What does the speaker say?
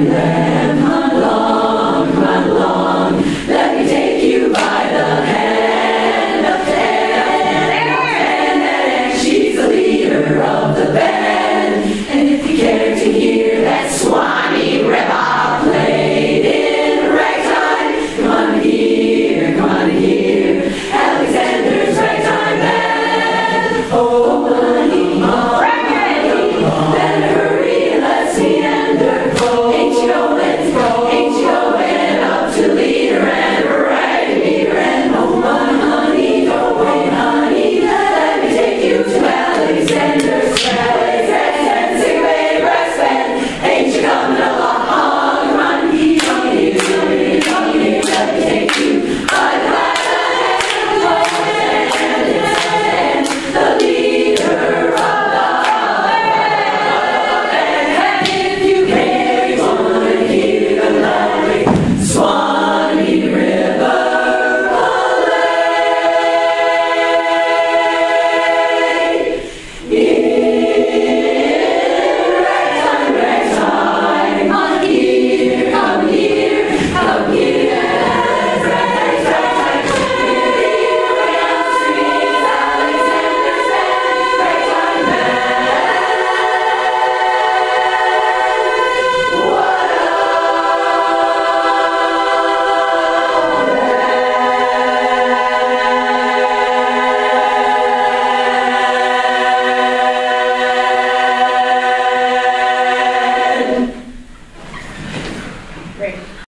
Amen.